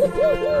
Ху-ху-ху!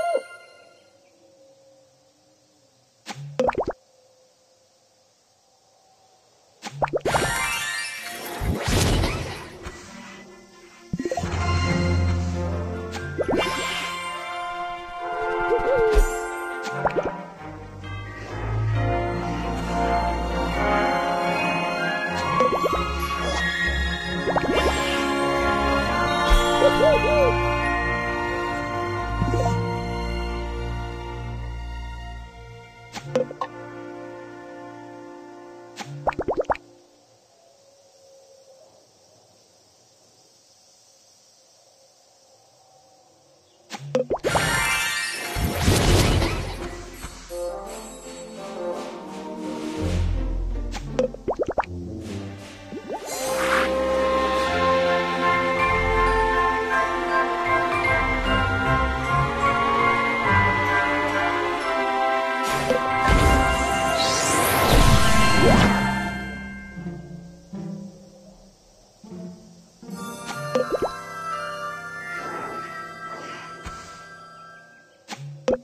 Uhul.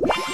Yeah.